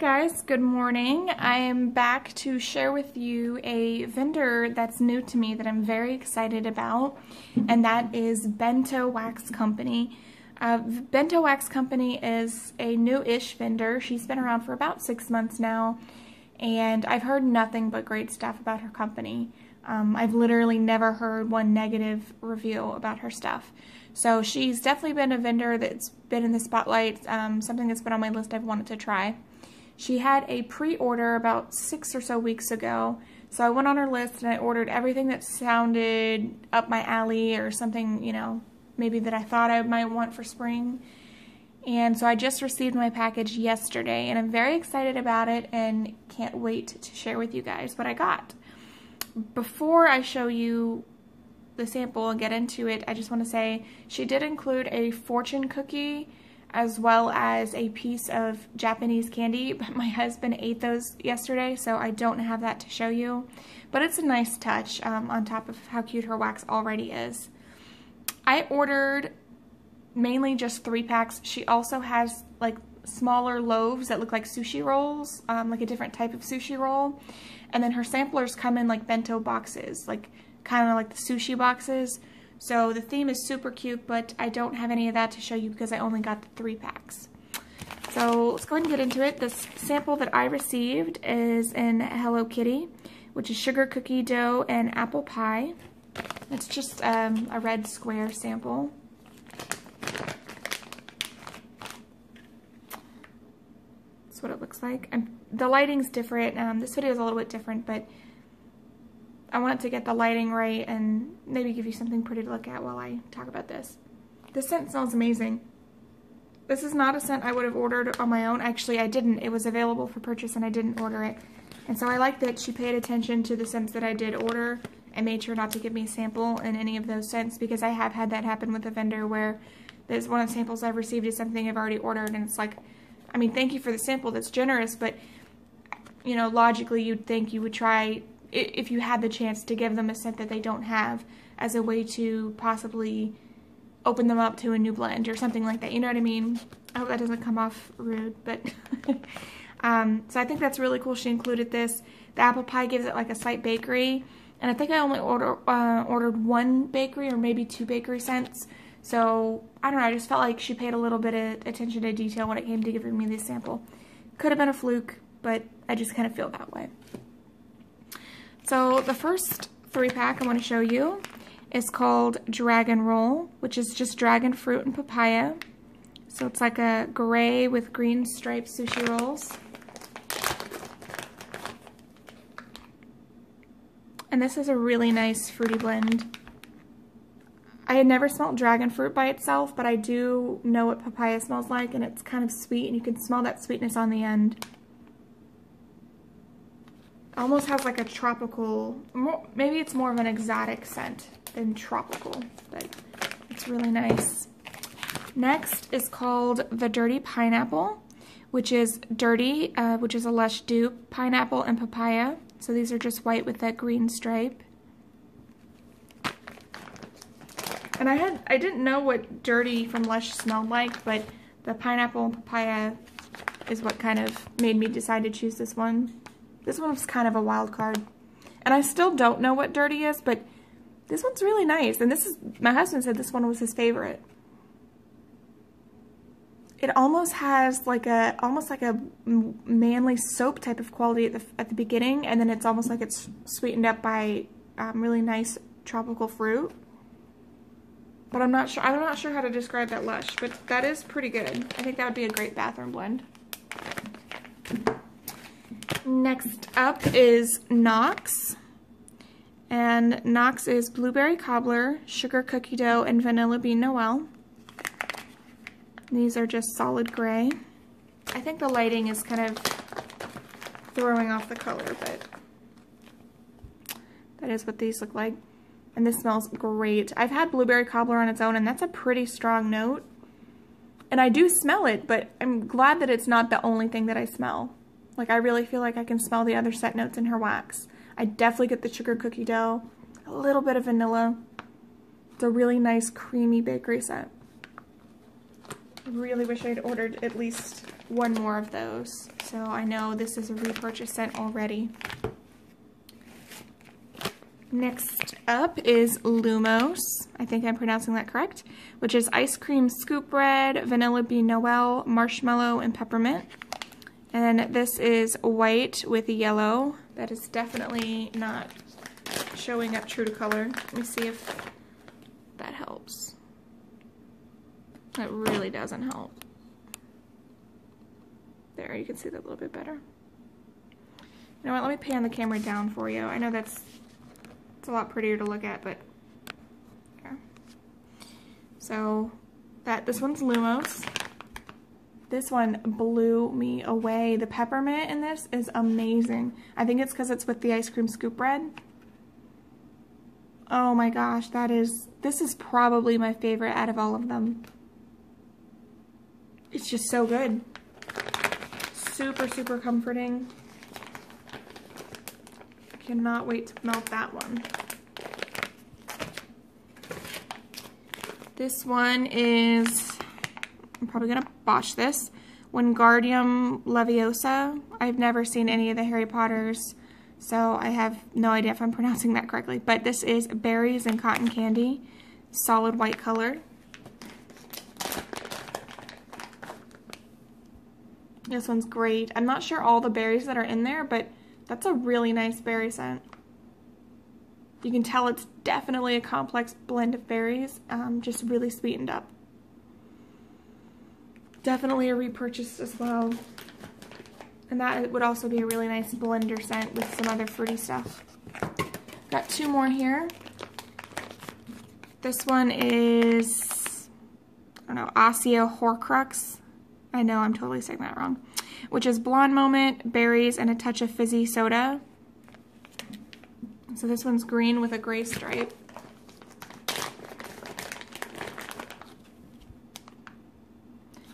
guys, good morning. I am back to share with you a vendor that's new to me that I'm very excited about, and that is Bento Wax Company. Uh, Bento Wax Company is a new-ish vendor. She's been around for about six months now, and I've heard nothing but great stuff about her company. Um, I've literally never heard one negative review about her stuff. So she's definitely been a vendor that's been in the spotlight, um, something that's been on my list I've wanted to try. She had a pre-order about six or so weeks ago. So I went on her list and I ordered everything that sounded up my alley or something, you know, maybe that I thought I might want for spring. And so I just received my package yesterday and I'm very excited about it and can't wait to share with you guys what I got. Before I show you the sample and get into it, I just want to say she did include a fortune cookie as well as a piece of Japanese candy, but my husband ate those yesterday, so I don't have that to show you. But it's a nice touch um, on top of how cute her wax already is. I ordered mainly just three packs. She also has like smaller loaves that look like sushi rolls, um, like a different type of sushi roll. And then her samplers come in like bento boxes, like kind of like the sushi boxes. So the theme is super cute, but I don't have any of that to show you because I only got the three packs. So let's go ahead and get into it. This sample that I received is in Hello Kitty, which is sugar cookie dough and apple pie. It's just um, a red square sample. That's what it looks like. I'm, the lighting's different. Um, this video is a little bit different, but I wanted to get the lighting right and maybe give you something pretty to look at while I talk about this. This scent smells amazing. This is not a scent I would have ordered on my own. Actually, I didn't. It was available for purchase and I didn't order it. And so I like that she paid attention to the scents that I did order and made sure not to give me a sample in any of those scents because I have had that happen with a vendor where there's one of the samples I've received is something I've already ordered and it's like, I mean, thank you for the sample, that's generous, but, you know, logically you'd think you would try if you had the chance to give them a scent that they don't have as a way to possibly open them up to a new blend or something like that. You know what I mean? I hope that doesn't come off rude, but um, so I think that's really cool. She included this. The apple pie gives it like a slight bakery, and I think I only order, uh, ordered one bakery or maybe two bakery scents. So I don't know. I just felt like she paid a little bit of attention to detail when it came to giving me this sample. Could have been a fluke, but I just kind of feel that way. So the first three pack I want to show you is called Dragon Roll, which is just dragon fruit and papaya. So it's like a gray with green striped sushi rolls. And this is a really nice fruity blend. I had never smelled dragon fruit by itself, but I do know what papaya smells like, and it's kind of sweet, and you can smell that sweetness on the end almost has like a tropical, maybe it's more of an exotic scent than tropical, but it's really nice. Next is called the Dirty Pineapple, which is dirty, uh, which is a Lush dupe, pineapple and papaya. So these are just white with that green stripe. And I had I didn't know what dirty from Lush smelled like, but the pineapple and papaya is what kind of made me decide to choose this one. This one was kind of a wild card. And I still don't know what dirty is, but this one's really nice. And this is, my husband said this one was his favorite. It almost has like a, almost like a manly soap type of quality at the, at the beginning. And then it's almost like it's sweetened up by um, really nice tropical fruit. But I'm not sure, I'm not sure how to describe that Lush, but that is pretty good. I think that would be a great bathroom blend. Next up is Nox. And Nox is blueberry cobbler, sugar cookie dough, and vanilla bean noel. These are just solid gray. I think the lighting is kind of throwing off the color, but that is what these look like. And this smells great. I've had blueberry cobbler on its own, and that's a pretty strong note. And I do smell it, but I'm glad that it's not the only thing that I smell. Like I really feel like I can smell the other scent notes in her wax. I definitely get the sugar cookie dough, a little bit of vanilla. It's a really nice creamy bakery scent. really wish I'd ordered at least one more of those. So I know this is a repurchase scent already. Next up is Lumos. I think I'm pronouncing that correct. Which is ice cream scoop bread, vanilla bean noel, marshmallow, and peppermint. And this is white with yellow. That is definitely not showing up true to color. Let me see if that helps. It really doesn't help. There, you can see that a little bit better. You know what, let me pan the camera down for you. I know that's it's a lot prettier to look at, but. So that this one's Lumos. This one blew me away. The peppermint in this is amazing. I think it's because it's with the ice cream scoop bread. Oh my gosh, that is, this is probably my favorite out of all of them. It's just so good. Super, super comforting. I cannot wait to melt that one. This one is, I'm probably going to botch this, Wingardium Leviosa. I've never seen any of the Harry Potters, so I have no idea if I'm pronouncing that correctly. But this is berries and cotton candy, solid white color. This one's great. I'm not sure all the berries that are in there, but that's a really nice berry scent. You can tell it's definitely a complex blend of berries, um, just really sweetened up. Definitely a repurchase as well. And that would also be a really nice blender scent with some other fruity stuff. Got two more here. This one is, I don't know, Osseo Horcrux. I know I'm totally saying that wrong. Which is Blonde Moment, berries, and a touch of fizzy soda. So this one's green with a gray stripe.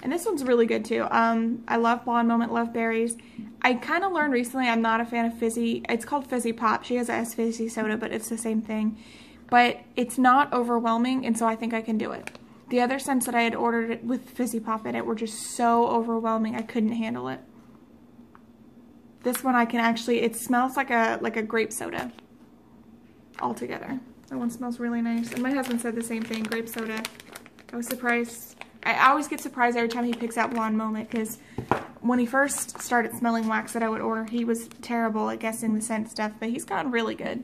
And this one's really good too. Um, I love Blonde Moment, love berries. I kind of learned recently I'm not a fan of fizzy. It's called Fizzy Pop. She has a S Fizzy Soda, but it's the same thing. But it's not overwhelming, and so I think I can do it. The other scents that I had ordered with Fizzy Pop in it were just so overwhelming I couldn't handle it. This one I can actually, it smells like a like a grape soda altogether. That one smells really nice. And my husband said the same thing, grape soda. I was surprised. I always get surprised every time he picks out Blonde Moment because when he first started smelling wax that I would order, he was terrible at guessing the scent stuff, but he's gotten really good.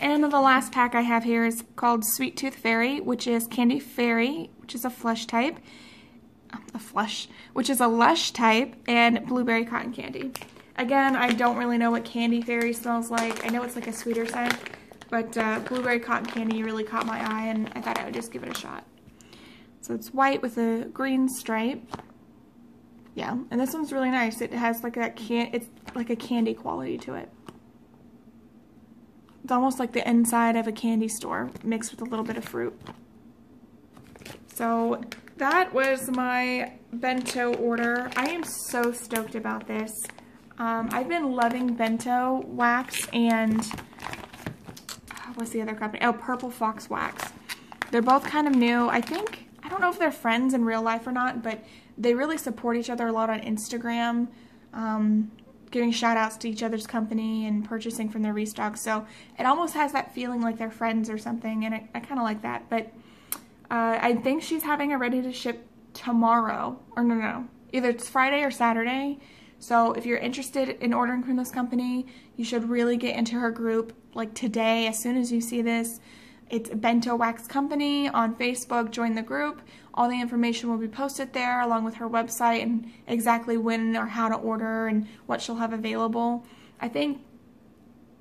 And the last pack I have here is called Sweet Tooth Fairy, which is Candy Fairy, which is a flush type. A flush, which is a lush type, and Blueberry Cotton Candy. Again, I don't really know what Candy Fairy smells like. I know it's like a sweeter scent, but uh, Blueberry Cotton Candy really caught my eye, and I thought I would just give it a shot. So it's white with a green stripe. Yeah, and this one's really nice. It has like that can it's like a candy quality to it. It's almost like the inside of a candy store mixed with a little bit of fruit. So that was my bento order. I am so stoked about this. Um, I've been loving bento wax and what's the other company? Oh, Purple Fox Wax. They're both kind of new. I think, I don't know if they're friends in real life or not, but they really support each other a lot on Instagram, um, giving shout outs to each other's company and purchasing from their restock. So it almost has that feeling like they're friends or something, and I, I kind of like that. But uh, I think she's having a ready to ship tomorrow, or no, no, either it's Friday or Saturday. So if you're interested in ordering from this company, you should really get into her group like today as soon as you see this. It's a Bento Wax Company on Facebook. Join the group. All the information will be posted there along with her website and exactly when or how to order and what she'll have available. I think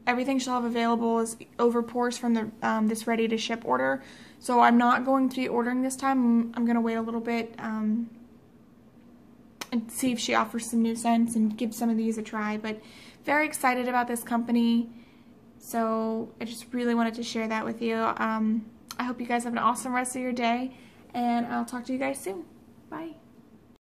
everything she'll have available is over pours from the um, this ready to ship order. So I'm not going to be ordering this time. I'm, I'm going to wait a little bit um, and see if she offers some new scents and give some of these a try. But very excited about this company. So I just really wanted to share that with you. Um, I hope you guys have an awesome rest of your day. And I'll talk to you guys soon. Bye.